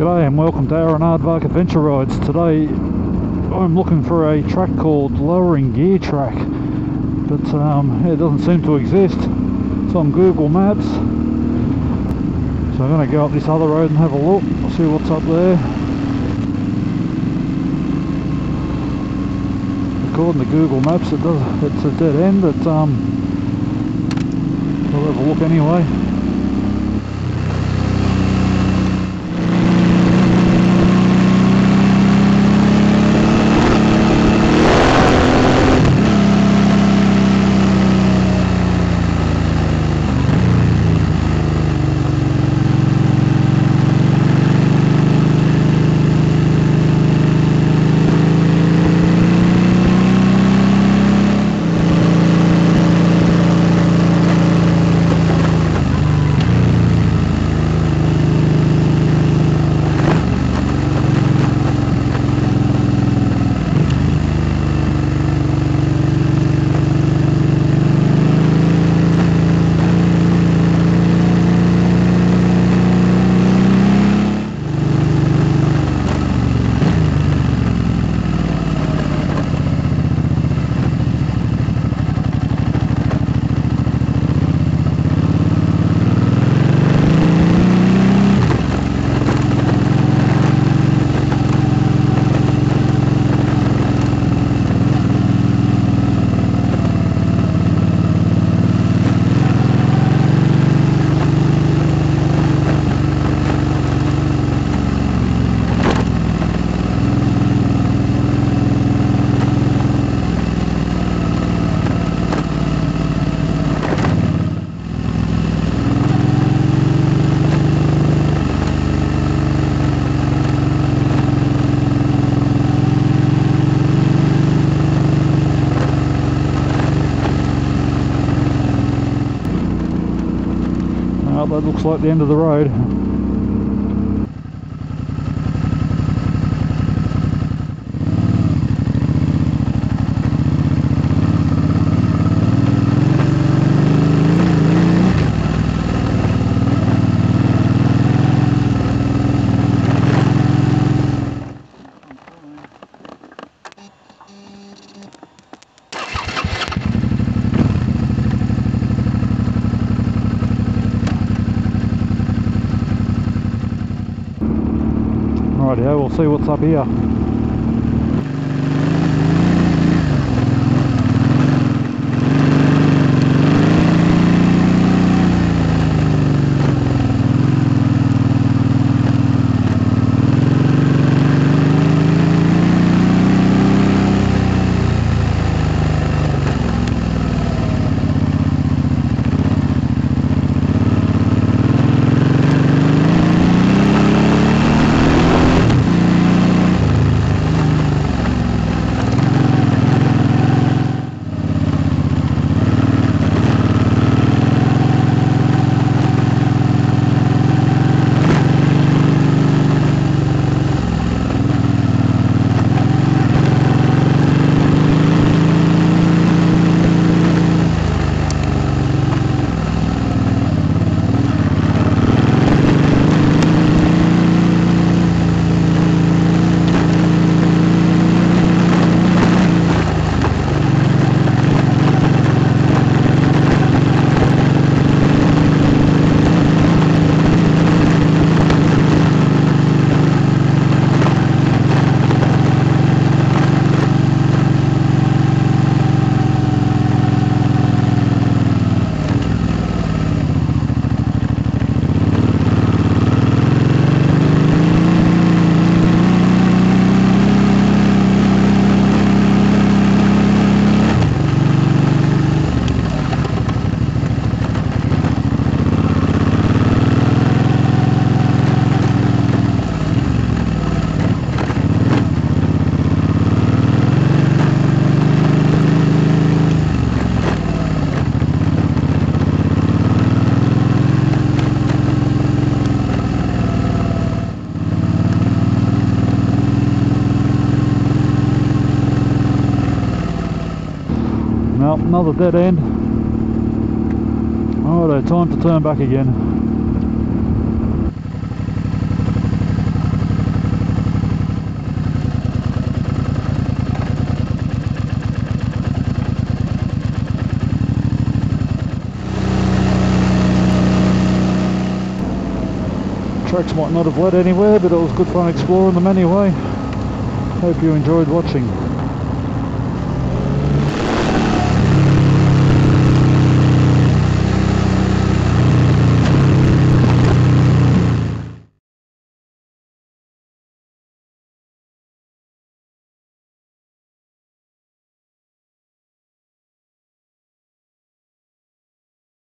and welcome to Aaron Aardvark Adventure Rides. Today I'm looking for a track called Lowering Gear Track, but um, it doesn't seem to exist. It's on Google Maps, so I'm going to go up this other road and have a look, see what's up there. According to Google Maps, it does, it's a dead end, but um, we'll have a look anyway. That looks like the end of the road. Rightio, we'll see what's up here. another dead end. Alright, time to turn back again. tracks might not have led anywhere but it was good fun exploring them anyway hope you enjoyed watching